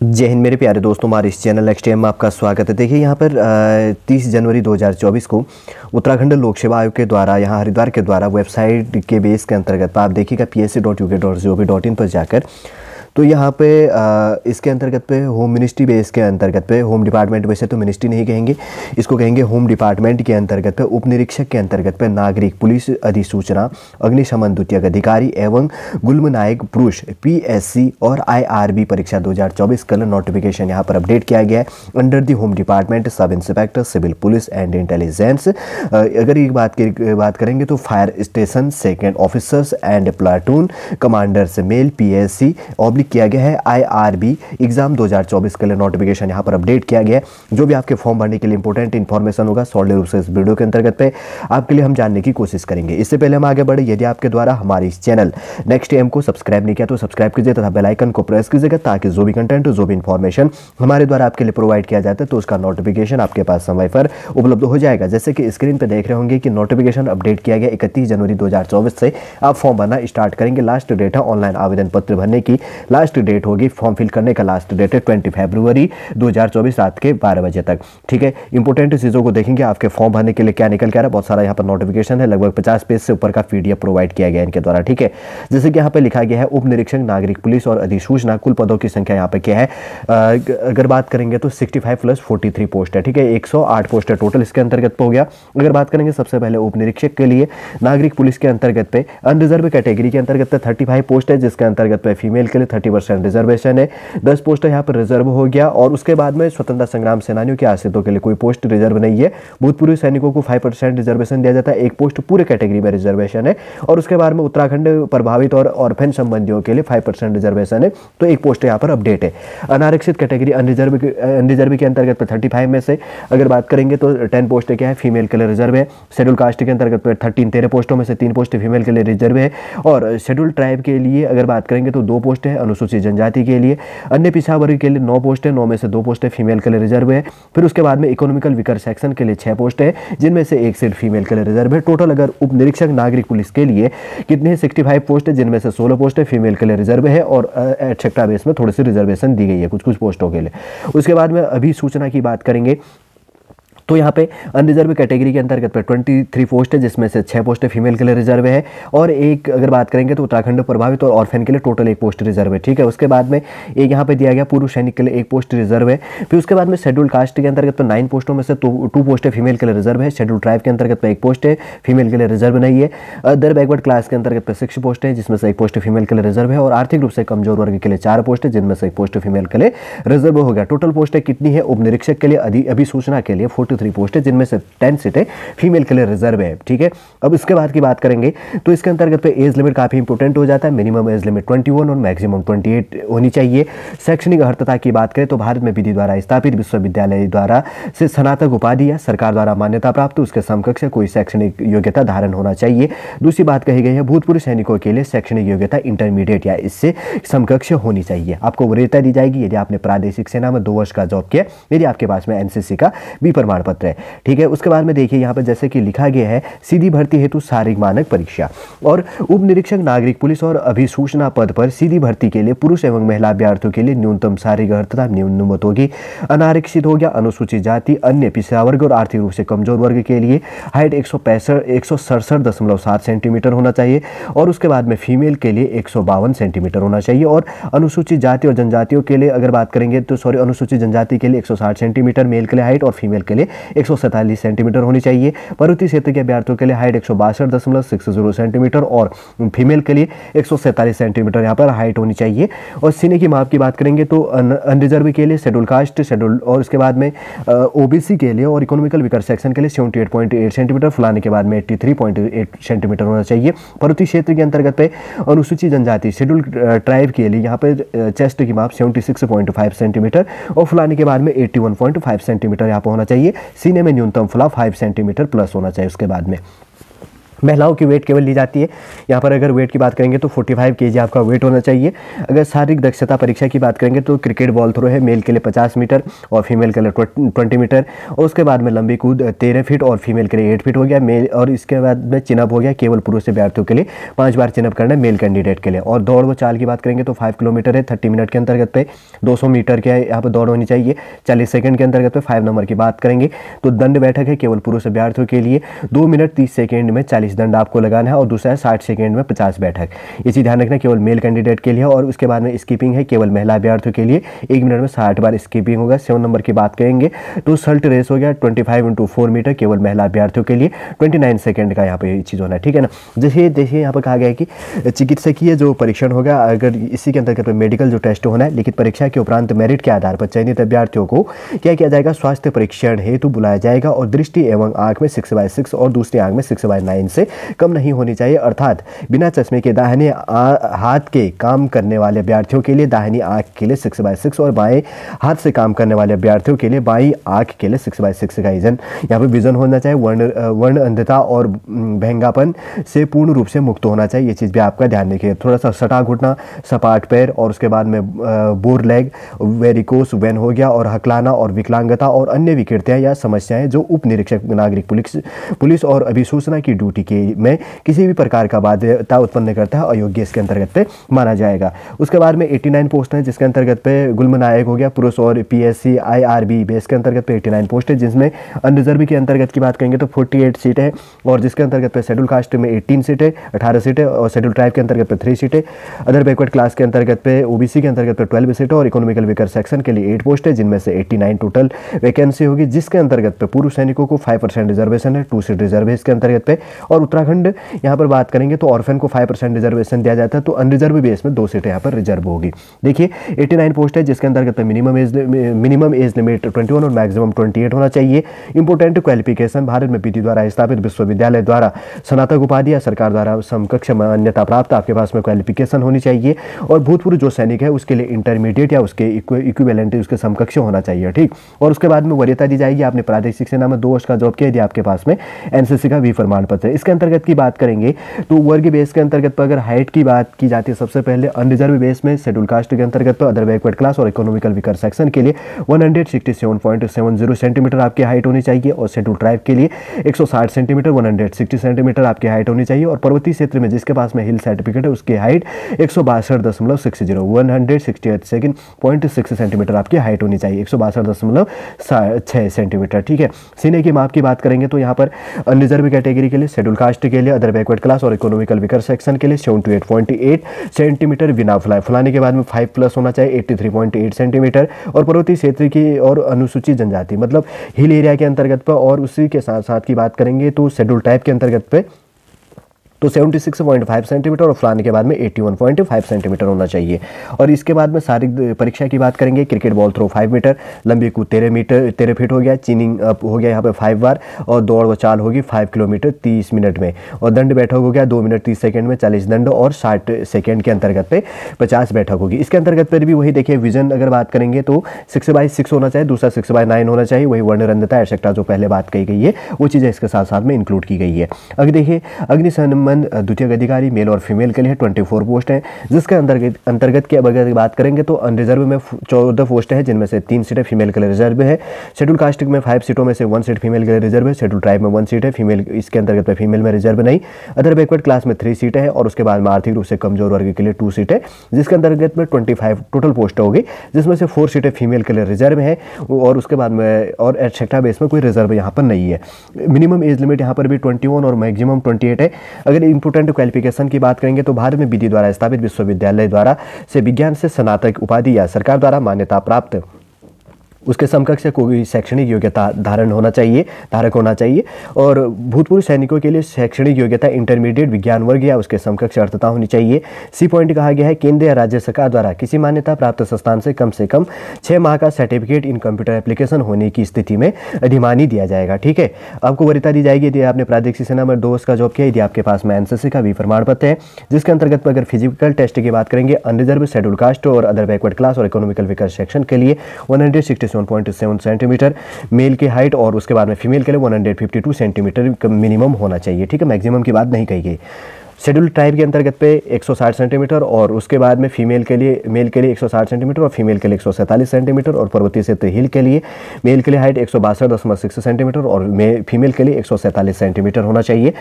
जय हिंद मेरे प्यारे दोस्तों, हमारे इस चैनल एक्स में आपका स्वागत है। देखिए, यहाँ पर तीस जनवरी 2024 को उत्तराखंड लोक सेवा आयोग के द्वारा, यहाँ हरिद्वार के द्वारा वेबसाइट के बेस के अंतर्गत, आप देखिएगा P S C dot U K dot G O V dot I पर जाकर तो यहाँ पे इसके अंतर्गत पे होम मिनिस्ट्री बेस के अंतर्गत पे होम डिपार्टमेंट वैसे तो मिनिस्ट्री नहीं कहेंगे, इसको कहेंगे होम डिपार्टमेंट के अंतर्गत पे, उप निरीक्षक के अंतर्गत पे नागरिक पुलिस अधिसूचना, अग्निशमन द्वितीय अधिकारी एवं गुल्म नायक पुरुष पीएससी और आईआरबी परीक्षा 2024 कल नोटिफिकेशन यहाँ पर अपडेट किया गया है। Under the home department sub inspector civil police and intelligence अगर एक बात की, बात करेंगे तो fire station second officers and platoon commanders male P S C public किया गया है। आईआरबी एग्ज़ाम 2024 के लिए नोटिफिकेशन यहाँ पर अपडेट किया गया है। जो भी आपके फॉर्म भरने के लिए इंपॉर्टेंट इन्फॉर्मेशन होगा सॉल्ड रूप से इस वीडियो के अंतर्गत पे आपके लिए हम जानने की कोशिश करेंगे। इससे पहले हम आगे बढ़े। यदि आपके द्वारा हमारे इस चैनल नेक्स्ट एम को सब्सक्राइब नहीं किया तो सब्सक्राइब कीजिए तथा बेलाइकन को प्रेस कीजिएगा ताकि जो भी कंटेंट जो भी इन्फॉर्मेशन हमारे द्वारा आपके लिए प्रोवाइड किया जाता है तो उसका नोटिफिकेशन आपके पास समय पर उपलब्ध हो जाएगा। जैसे कि स्क्रीन पर देख रहे होंगे कि नोटिफिकेशन अपडेट किया गया इकतीस जनवरी दो हज़ार चौबीस से। आप फॉर्म भरना स्टार्ट करेंगे। लास्ट डेट है ऑनलाइन आवेदन पत्र भरने की। लास्ट डेट होगी, फॉर्म फिल करने का लास्ट डेट है ट्वेंटी फरवरी 2024 रात के 12 बजे तक। ठीक है इंपॉर्टेंट चीज़ों को देखेंगे, आपके फॉर्म भरने के लिए क्या निकल के आ रहा है, बहुत सारा यहाँ पर नोटिफिकेशन है, लगभग पचास पेज से ऊपर का पीडीएफ प्रोवाइड किया गया इनके द्वारा। ठीक है, जैसे कि यहाँ पे लिखा गया है, उप निरीक्षक, नागरिक, पुलिस और अधिसूचना, कुल पदों की संख्या यहाँ पे क्या है? अगर बात करेंगे तो सिक्सटी प्लस फोर्टी पोस्ट है। ठीक है, एक सौ आठ पोस्ट है टोटल इसके अंतर्गत हो गया। अगर बात करेंगे सबसे पहले उप निरीक्षक के लिए, नागरिक पुलिस के अंतर्गत पे अनरिजर्व कैटेगरी के अंतर्गत थर्टी फाइव पोस्ट है, जिसके अंतर्गत पे फीमेल के लिए थर्टी परसेंट रिजर्वेशन है। दस पोस्ट यहाँ पर रिज़र्व हो गया और उसके बाद में स्वतंत्रता संग्राम सेनानियों के आश्रितों के लिए कोई पोस्ट रिज़र्व नहीं है। भूतपूर्व सैनिकों को फाइव परसेंट रिजर्वेशन दिया जाता है। एक पोस्ट पूरे कैटेगरी में रिजर्वेशन है और उसके बाद में उत्तराखंड प्रभावित और ऑर्फेन संबंधियों के लिए फाइव रिजर्वेशन है। तो एक पोस्ट यहाँ पर अपडेट है। अनारक्षित कैटेगरी अनरिजर्व अनरिजर्व के अंतर्गत थर्टी फाइव में से अगर बात करेंगे तो टेन पोस्ट क्या है? फीमेल के लिए रिज़र्व है। शेड्यूल कास्ट के अंतर्गत थर्टीन, तेरह पोस्टों में से तीन पोस्ट फीमेल के लिए रिज़र्व है। और शेड्यूल ट्राइब के लिए अगर बात करेंगे तो दो पोस्ट है। अनुसूचित जनजाति के लिए। अन्य पिछड़ा वर्ग के लिए नौ पोस्ट है, नौ में से दो पोस्ट फीमेल के लिए रिज़र्व है। फिर उसके बाद में इकोनॉमिकल विकर सेक्शन के लिए छह पोस्ट है, जिनमें से एक सीट फीमेल के लिए रिज़र्व है। टोटल अगर उप निरीक्षक नागरिक पुलिस के लिए कितने सिक्सटी फाइव पोस्ट है, जिनमें से सोलह पोस्ट है फीमेल के लिए रिज़र्व है और एटसेट्रा बेस में थोड़ी सी रिजर्वेशन दी गई है कुछ कुछ पोस्टों के लिए। उसके बाद में अभी सूचना की बात करेंगे तो यहाँ पे अनरिजर्व कैटेगरी के अंतर्गत पे ट्वेंटी थ्री पोस्ट है जिसमें से छः पोस्ट फीमेल के लिए रिज़र्व है और एक अगर बात करेंगे तो उत्तराखंड प्रभावित और ऑर्फेन के लिए टोटल एक पोस्ट रिज़र्व है ठीक है उसके बाद में एक यहाँ पे दिया गया पूर्व सैनिक के लिए एक पोस्ट रिज़र्व है फिर उसके बाद में शेड्यूल कास्ट के अंतर्गत तो नाइन पोस्टों में से टू पोस्ट है फीमेल के लिए रिज़र्व है शेड्यूल ट्राइब के अंतर्गत पर एक पोस्ट है फीमेल के लिए रिज़र्व नहीं है अदर बैकवर्ड क्लास के अंतर्गत पे सिक्स पोस्ट है जिसमें से एक पोस्ट फीमेल के लिए रिज़र्व है और आर्थिक रूप से कमज़ोर वर्ग के लिए चार पोस्ट है जिनमें से एक पोस्ट फीमेल के लिए रिज़र्व हो गया टोटल पोस्ट कितनी है उप निरीक्षक के लिए अभिसूचना के लिए फोर्टी थ्री पोस्ट है जिनमें से टेन सीटें फीमेल के लिए रिज़र्व है, ठीक है? अब इसके बाद की बात करेंगे तो इसके अंतर्गत पे एज लिमिट काफ़ी इंपॉर्टेंट हो जाता है मिनिमम एज लिमिट 21 और मैक्सिमम 28 होनी चाहिए। शैक्षणिक अर्हता की बात करें तो भारत में विधि द्वारा स्थापित विश्वविद्यालय द्वारा से स्नातक उपाधि या सरकार द्वारा मान्यता प्राप्त, उसके समकक्ष कोई शैक्षणिक योग्यता धारण होना चाहिए। दूसरी बात कही गई है, भूतपूर्व सैनिकों के लिए शैक्षणिक योग्यता इंटरमीडिएट या इससे समकक्ष होनी चाहिए। आपको वरीयता दी जाएगी, यदि आपने प्रादेशिक सेना में दो वर्ष का जॉब किया, यदि आपके पास में एनसीसी का भी प्रमाण पत्र है। ठीक है, उसके बाद में देखिए, यहाँ पर जैसे कि लिखा गया है, सीधी भर्ती हेतु शारीरिक मानक परीक्षा। और उप निरीक्षक, नागरिक पुलिस और अभिसूचना पद पर सीधी भर्ती के लिए पुरुष एवं महिला अभ्यर्थियों के लिए न्यूनतम शारीरिक अर्थता न्यूनतम होगी। अनारक्षित हो गया, अनुसूचित जाति, अन्य पिछड़ा वर्ग और आर्थिक रूप से कमज़ोर वर्ग के लिए हाइट एक सौ सेंटीमीटर होना चाहिए और उसके बाद में फीमेल के लिए एक सौ बावन सेंटीमीटर होना चाहिए। और अनुसूचित जाति और जनजातियों के लिए अगर बात करेंगे तो सॉरी, अनुसूचित जनजाति के लिए 160 सेंटीमीटर, मेल के लिए हाइट और फीमेल के लिए एक सौ सैंतालीस सेंटीमीटर होनी चाहिए। पर्वतीय क्षेत्र के अभ्यर्थियों के लिए हाइट एक सेंटीमीटर और फीमेल के लिए एक सौ सैंतालीस सेंटीमीटर यहाँ पर हाइट होनी चाहिए। और सीने की माप की बात करेंगे तो अनरिजर्व के लिए शेड्यूल कास्ट, शेड्यूल और उसके बाद में ओबीसी के लिए और इकोनॉमिकल विकर सेक्शन के लिए सेवेंटी सेंटीमीटर, फुलाने के बाद में एट्टी सेंटीमीटर होना चाहिए। पर्वतीय क्षेत्र के अंतर्गत पे अनुसूचित जनजाति, शेड्यूल ट्राइब के लिए यहाँ पे चेस्ट की माप 76.5 सेंटीमीटर और फुलाने के बाद में 81.5 सेंटीमीटर यहाँ पर होना चाहिए। सीने में न्यूनतम फुला फाइव सेंटीमीटर प्लस होना चाहिए उसके बाद में। महिलाओं की वेट केवल ली जाती है। यहाँ पर अगर वेट की बात करेंगे तो 45 फाइव आपका वेट होना चाहिए। अगर शारीरिक दक्षता परीक्षा की बात करेंगे तो क्रिकेट बॉल थ्रो है मेल के लिए 50 मीटर और फीमेल के लिए 20 मीटर और उसके बाद में लंबी कूद, तेरह फीट और फीमेल के लिए एट फीट हो गया। मेल और इसके बाद में चिनअप हो गया, केवल पुरुष अभ्यर्थियों के लिए पाँच बार चिनअप करना है मेल कैंडिडेट के लिए। और दौड़ व चाल की बात करेंगे तो फाइव किलोमीटर है थर्टी मिनट के अंतर्गत पे। दो सौ मीटर के यहाँ पर दौड़ होनी चाहिए। चालीस सेकेंड के अंतर्गत पे फाइव नंबर की बात करेंगे तो दंड बैठक है, केवल पुरुष अभ्यर्थियों के लिए। दो मिनट तीस सेकेंड में चालीस दंड आपको लगाना है और दूसरा है साठ सेकेंड में पचास बैठक। ये चीज़ ध्यान रखना केवल मेल कैंडिडेट के लिए और उसके बाद में स्कीपिंग है, केवल महिला अभ्यर्थियों के लिए। एक मिनट में साठ बार स्कीपिंग होगा। सेवन नंबर की बात करेंगे तो सल्ट रेस हो गया twenty five into four metre केवल महिला अभ्यर्थियों के लिए। ट्वेंटी नाइन सेकेंड का यहाँ पे चीज़ होना है, ठीक है ना? जैसे देखिए यहाँ पर कहा गया है कि चिकित्सकीय जो परीक्षण होगा, अगर इसी के अंतर्गत मेडिकल जो टेस्ट होना है, लिखित परीक्षा के उपरांत मेरिट के आधार पर चयनित अभ्यर्थियों को क्या किया जाएगा? स्वास्थ्य परीक्षण हेतु बुलाया जाएगा और दृष्टि एवं आँख में सिक्स बाय सिक्स और दूसरी आँख में सिक्स बाय नाइन से कम नहीं होनी चाहिए। अर्थात बिना चश्मे के दाहिने हाथ के काम करने वाले अभ्यर्थियों के लिए दाहिनी आँख के लिए सिक्स बाय सिक्स और बाएँ हाथ से काम करने वाले अभ्यर्थियों के लिए बाई आँख के लिए सिक्स बाय सिक्स का विजन यहाँ पर विजन होना चाहिए, वर्ण वर्ण अंधता और भंगापन से पूर्ण रूप से मुक्त होना चाहिए। ये चीज़ भी आपका ध्यान रखिए। थोड़ा सा सटा घुटना, सपाट पैर और उसके बाद में बोर लेग वेरिकोस वेन हो गया और हकलाना और विकलांगता और अन्य विकृतियाँ या समस्याएँ जो उप निरीक्षक, नागरिक, पुलिस पुलिस और अभिसूचना की ड्यूटी के में किसी भी प्रकार का बाध्यता उत्पन्न करता है, अयोग्य इसके अंतर्गत पे माना जाएगा। उसके बाद में 89 पोस्ट है, जिसके अंतर्गत पे गुलम नायक हो गया, पुरुष और P S C PSC, IRB base के अंतर्गत पे 89 पोस्ट है, जिसमें अनरिजर्व के अंतर्गत की बात करेंगे तो 48 सीट है, और जिसके अंतर्गत पे शेड्यूल कास्ट में 18 सीट है, अठारह सीट और शेड्यूल ट्राइब के अंतर्गत पे three seat other backward class के अंतर्गत पे ओबीसी के अंतर्गत पे ट्वेल्व सीट और इकोनॉमिकल वेकर सेक्शन के लिए एट पोस्ट है, जिनमें से एट्टी टोटल वैकेंसी होगी, जिसके अंतर्गत पे पूर्व सैनिकों को फाइव रिजर्वेशन है, टू सीट रिज़र्व है इसके अंतर्गत पे और उत्तराखंड, यहाँ पर बात करेंगे तो ऑर्फेन को फाइव परसेंट रिजर्वेशन दिया जाता है तो अनरिजर्व बेस में दो सीटें यहाँ पर रिज़र्व होगी। देखिए 89 पोस्ट है, जिसके अंतर्गत minimum age minimum age limit 21 और मैक्सिमम 28 होना चाहिए। इंपोर्टेंट क्वालिफिकेशन भारत में पीटी द्वारा स्थापित विश्वविद्यालय द्वारा स्नातक उपाधि या सरकार द्वारा समकक्ष मान्यता प्राप्त, आपके पास में क्वालिफिकेशन होनी चाहिए। और भूतपूर्व जो सैनिक है, उसके लिए इंटरमीडिएट या उसके इक्विवेलेंट उसके समकक्ष होना चाहिए, ठीक? और उसके बाद में वरीयता दी जाएगी, आपने प्रादेशिक सेना में दो वर्ष का जॉब किया, यदि आपके पास में एनसीसी का भी प्रमाण पत्र है। इसके अंतर्गत की बात करेंगे तो वर्ग बेस के अंतर्गत पर अगर हाइट की बात की जाती है, सबसे पहले अनरिजर्व बेस में, शेड्यूल कास्ट के अंतर्गत पर, अदर बैकवर्ड क्लास और इकोनॉमिकल विकर सेक्शन के लिए 167.70 सेंटीमीटर आपकी हाइट होनी चाहिए और शेड्यूल ट्राइब के लिए 160 सेंटीमीटर 160 सेंटीमीटर आपकी हाइट होनी चाहिए और पर्वतीय क्षेत्र में जिसके पास में हिल सर्टिफिकेट है, उसकी हाइट एक सौ सेंटीमीटर आपकी हाइट होनी चाहिए, एक सौ सेंटीमीटर ठीक है? सीने की माप की बात करेंगे तो यहाँ पर अनरिजर्व कैटेगरी के लिए शेड्यूल कास्ट के लिए अदर बैकवर्ड क्लास और इकोनॉमिकल विकर सेक्शन के लिए seventy eight point eight centimetre बिना फुलाए फुलाने के बाद में फाइव प्लस होना चाहिए eighty three point eight centimetre और पर्वतीय क्षेत्र की और अनुसूचित जनजाति। मतलब हिल एरिया के अंतर्गत पर और उसी के साथ साथ की बात करेंगे तो शेड्यूल टाइप के अंतर्गत पे तो 76.5 सेंटीमीटर और फलाने के बाद में 81.5 सेंटीमीटर होना चाहिए। और इसके बाद में शारीरिक परीक्षा की बात करेंगे, क्रिकेट बॉल थ्रो 5 मीटर, लंबी कूद तेरह मीटर, तेरह फीट हो गया, चीनिंग अप हो गया यहाँ पे फाइव बार, और दौड़ व चाल होगी फाइव किलोमीटर तीस मिनट में। और दंड बैठक हो गया दो मिनट तीस सेकेंड में चालीस दंड और साठ सेकेंड के अंतर्गत पे पचास बैठक होगी। इसके अंतर्गत पर भी वही देखिए, विजन अगर बात करेंगे तो सिक्स बाई सिक्स होना चाहिए, दूसरा सिक्स बाई नाइन होना चाहिए, वही वर्ण वर्णरंधता एटसेट्रा जो पहले बात कही गई है, वो चीज़ें इसके साथ साथ में इंक्लूड की गई है। अगर देखिए, अग्निशमन संबंध द्वितीय अधिकारी, मेल और फीमेल के लिए ट्वेंटी फोर पोस्ट हैं, जिसके अंतर्गत अंतर्गत की अगर बात करेंगे तो अनरिजर्व में चौदह पोस्ट है, जिनमें से तीन सीटें फीमेल के लिए रिज़र्व है। शेड्यूल कास्ट में फाइव सीटों में से वन सीट फीमेल के लिए रिज़र्व है। शेड्यूल ट्राइब में वन सीट है फीमेल इसके अंतर्गत में फीमेल में रिज़र्व नहीं। अदर बैकवर्ड क्लास में थ्री सीटें हैं और उसके बाद में आर्थिक रूप से कमज़ोर वर्ग के लिए टू सीटें जिसके अंतर्गत में ट्वेंटी टोटल पोस्ट होगी, जिसमें से फोर सीटें फीमेल के लिए रिज़र्व है और उसके बाद में, और एटसेट्रा बेस में कोई रिज़र्व यहाँ पर नहीं है। मिनिमम एज लिमिट यहाँ पर भी ट्वेंटी और मैक्सिमम ट्वेंटी है। अगर इंपोर्टेंट क्वालिफिकेशन की बात करेंगे तो भारत में विधि द्वारा स्थापित विश्वविद्यालय द्वारा से विज्ञान से स्नातक उपाधि या सरकार द्वारा मान्यता प्राप्त। उसके समकक्ष कोई शैक्षणिक योग्यता धारण होना चाहिए, धारक होना चाहिए और भूतपूर्व सैनिकों के लिए शैक्षणिक योग्यता इंटरमीडिएट विज्ञान वर्ग या उसके समकक्ष अर्थता होनी चाहिए। सी पॉइंट कहा गया है, केंद्र या राज्य सरकार द्वारा किसी मान्यता प्राप्त संस्थान से कम से कम छः माह का सर्टिफिकेट इन कंप्यूटर एप्लीकेशन होने की स्थिति में अधिमानी दिया जाएगा। ठीक है आपको वरिता दी जाएगी। यदि आपने प्रादेशिक सेना में दो का जॉब किया, यदि आपके पास में एनसीसी का भी प्रमाण पत्र है, जिसके अंतर्गत अगर फ़िज़िकल टेस्ट की बात करेंगे अनरिजर्व शेड्यूल कास्ट और अदर बैकवर्ड क्लास और इकोनॉमिकल विकास सेक्शन के लिए one seven point seven centimetre male की हाइट और उसके बाद में फीमेल के लिए वन सेंटीमीटर मिनिमम होना चाहिए। ठीक है मैक्सिमम की बात नहीं कही गई। शेड्यूल ट्राइब के अंतर्गत पे 160 सेंटीमीटर और उसके बाद में फीमेल के लिए मेल के लिए 160 सेंटीमीटर और फीमेल के लिए एक सौ सैंतालीस सेंटीमीटर और पर्वतीय क्षेत्र हिल के लिए मेल के लिए हाइट एक सेंटीमीटर और फीमेल के लिए एक सौ सैंतालीस सेंटीमीटर होना चाहिए।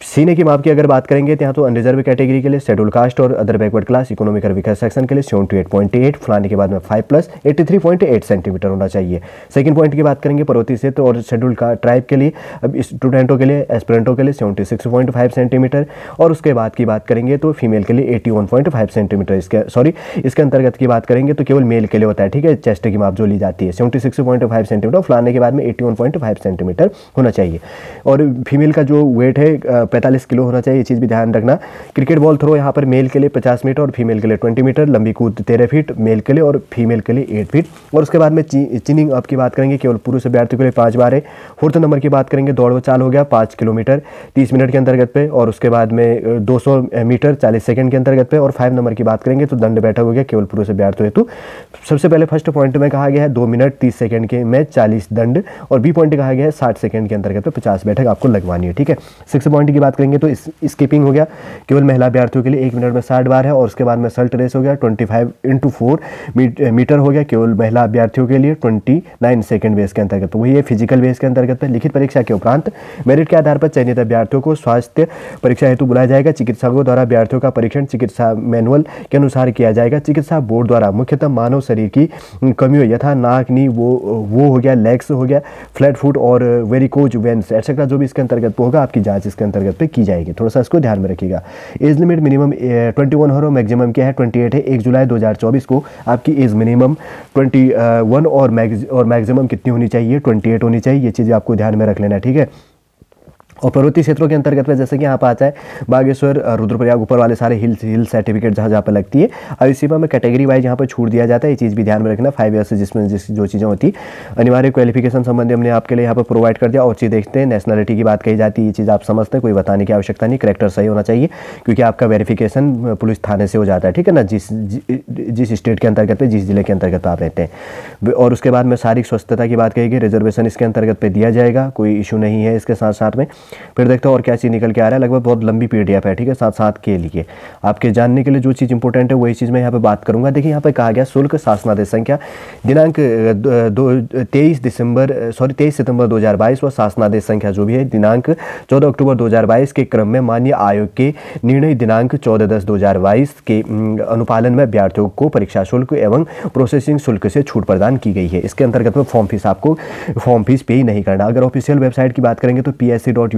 सीने की माप की अगर बात करेंगे तो यहाँ तो अनरिजर्व कैटेगरी के लिए शेड्यूल कास्ट और अदर बैकवर्ड क्लास इकोनॉमिक और विकास सेक्शन के लिए सेवेंटी एट पॉइंट एट फलाने के बाद में five plus eighty three point eight centimetre होना चाहिए। सेकंड पॉइंट की बात करेंगे पर्वतीय क्षेत्र और शेड्यूल का ट्राइब के लिए, अब स्टूडेंटों के लिए एस्परेंटों के लिए seventy six point five centimetre और उसके बाद की बात करेंगे तो फीमेल के लिए eighty one point five centimetre इसके सॉरी इसके अंतर्गत की बात करेंगे तो केवल मेल के लिए होता है, ठीक है? चेस्ट की माप जो ली जाती है seventy six point five centimetre फलाने के बाद में eighty one point five centimetre होना चाहिए। और फीमेल का जो वेट है पैंतालीस किलो होना चाहिए, ये चीज़ भी ध्यान रखना। क्रिकेट बॉल थ्रो यहाँ पर मेल के लिए 50 मीटर और फीमेल के लिए 20 मीटर, लंबी कूद तेरह फीट, मेल के लिए और फीमेल के लिए एट फीट। और उसके बाद में चिनिंग अप की बात करेंगे, केवल पुरुष अभ्यर्थियों के लिए पाँच बार है। फोर्थ नंबर की बात करेंगे, दौड़ व चाल हो गया, पाँच किलोमीटर, तीस मिनट के अंतर्गत पे, और उसके बाद में दो सौ मीटर, चालीस सेकेंड के अंतर्गत पे, और फाइव नंबर की बात करेंगे तो दंड बैठक हो गया, केवल पुरुष अभ्यर्थियों हेतु। सबसे पहले फ़र्स्ट पॉइंट में कहा गया है, दो मिनट, तीस सेकंड के में चालीस दंड, और बी पॉइंट कहा गया है, साठ सेकेंड के अंतर्गत पे पचास बैठक आपको लगवानी है, ठीक है? सिक्स पॉइंट बात करेंगे तो स्कीपिंग हो गया। केवल महिला अभ्यर्थियों के लिए एक मिनट में साठ बार है और उसके बाद में सल्ट रेस हो गया, twenty five into four metre हो गया। केवल महिला अभ्यर्थियों के लिए ट्वेंटी नाइन सेकेंड बेस के अंतर्गत। तो वही है फ़िज़िकल बेस के अंतर्गत लिखित परीक्षा के उपरांत मेरिट के आधार पर चयनित अभ्यर्थियों को स्वास्थ्य परीक्षा हेतु बुलाया जाएगा। चिकित्सकों द्वारा अभ्यर्थियों का परीक्षण चिकित्सा मैनुअल के अनुसार किया जाएगा। चिकित्सा बोर्ड द्वारा मुख्यतः मानव शरीर की कमियों यथा नाक, नी, वो वो हो गया, लेग्स हो गया, फ्लैट फुट और वेरिकोज वेंस एटसेट्रा जो भी इसके अंतर्गत होगा, आपकी जाँच इसके अंतर्गत पे की जाएगी। थोड़ा सा इसको ध्यान में रखिएगा। Age limit minimum twenty one और मैक्सिमम क्या है? ट्वेंटी एट है। एक जुलाई दो हज़ार चौबीस को आपकी एज मिनिमम ट्वेंटी वन और मैक्स, और मैक्सिमम कितनी होनी चाहिए? ट्वेंटी एट होनी चाहिए। ये चीज़ आपको ध्यान में रख लेना ठीक है? और पर्वतीय क्षेत्रों के अंतर्गत में जैसे कि यहाँ पर आता है, बागेश्वर रुद्रप्रयाग, ऊपर वाले सारे हिल हिल सर्टिफिकेट जहाँ जहाँ पर लगती है। और इसी में कैटेगरी वाइज यहाँ पर छूट दिया जाता है, ये चीज़ भी ध्यान में रखना फाइव ईयर्स से जिसमें जिस जो चीज़ें होती अनिवार्य क्वालिफिकेशन संबंधी हमने आपके लिए यहाँ पर प्रोवाइड कर दिया, और चीज़ देखते हैं नेशनलिटी की बात कही जाती है, ये चीज़ आप समझते हैं, कोई बताने की आवश्यकता नहीं करेक्टर सही होना चाहिए, क्योंकि आपका वेरिफिकेशन पुलिस थाने से हो जाता है, ठीक है ना, जिस जिस स्टेट के अंतर्गत पे, जिस ज़िले के अंतर्गत आप रहते हैं। और उसके बाद में शारीरिक स्वस्थता की बात कही गई रिजर्वेशन इसके अंतर्गत पे दिया जाएगा, कोई इशू नहीं है इसके साथ साथ में। फिर देखते हैं और क्या चीज़ निकल के आ रहा है। लगभग बहुत लंबी पी है, ठीक है साथ साथ के लिए। आपके जानने के लिए जो चीज़ इंपॉर्टेंट है, वही चीज़ मैं यहाँ पे बात करूँगा। देखिए, यहाँ पे कहा गया शुल्क शासनादेश संख्या। दिनांक दो तेईस दिसंबर सॉरी तेईस सितंबर 2022 व शासनादेश संख्या जो भी है, दिनांक 14 अक्टूबर 2022 के क्रम में मान्य आयोग के निर्णय दिनांक 14 दस 2022 के अनुपालन में अभ्यर्थियों को परीक्षा शुल्क एवं प्रोसेसिंग शुल्क से छूट प्रदान की गई है। इसके अंतर्गत में फॉर्म फ़ीस आपको फॉर्म फ़ीस पे ही नहीं करना। अगर ऑफिशियल वेबसाइट की बात करेंगे तो पी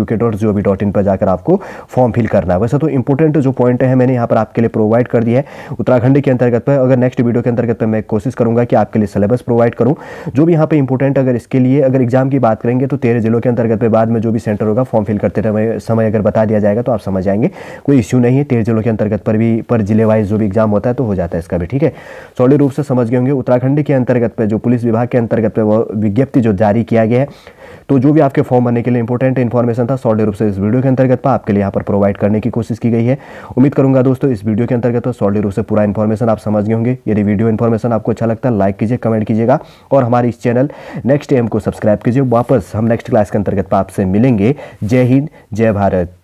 डॉट डॉट इन पर जाकर आपको फॉर्म फिल करना है। वैसे तो इंपॉर्टेंट जो पॉइंट है, मैंने यहाँ पर आपके लिए प्रोवाइड कर दिया है। उत्तराखंड के अंतर्गत पर, अगर नेक्स्ट वीडियो के अंतर्गत पर मैं कोशिश करूँगा कि आपके लिए सिलेबस प्रोवाइड करूँ। जो भी यहाँ पर इंपॉर्टेंट अगर इसके लिए, अगर एग्ज़ाम की बात करेंगे तो तेरह जिलों के अंतर्गत पे बाद में जो भी सेंटर होगा फॉर्म फिल करते समय अगर बता दिया जाएगा तो आप समझ जाएँगे। कोई इश्यू नहीं है, तेरह जिलों के अंतर्गत पर भी, पर ज़िले वाइज जो भी एग्ज़ाम होता है तो हो जाता है इसका भी, ठीक है? सॉलिड रूप से समझ गए होंगे। उत्तराखंड के अंतर्गत पर, जो पुलिस विभाग के अंतर्गत पर विज्ञप्ति जो जारी किया गया है तो जो भी आपके फॉर्म भरने के लिए इंपॉर्टेंट इन्फॉर्मेशन सॉलिड रूप से इस वीडियो के अंतर्गत पर आपके लिए यहाँ पर प्रोवाइड करने की कोशिश की गई है। उम्मीद करूँगा दोस्तों, इस वीडियो के अंतर्गत सॉलिड रूप से पूरा इन्फॉर्मेशन आप समझ गए होंगे। यदि वीडियो इन्फॉर्मेशन आपको अच्छा लगता है लाइक कीजिए कमेंट कीजिएगा और हमारे इस चैनल नेक्स्ट एम को सब्सक्राइब कीजिए। वापस हम नेक्स्ट क्लास के अंतर्गत आपसे मिलेंगे। जय हिंद, जय भारत।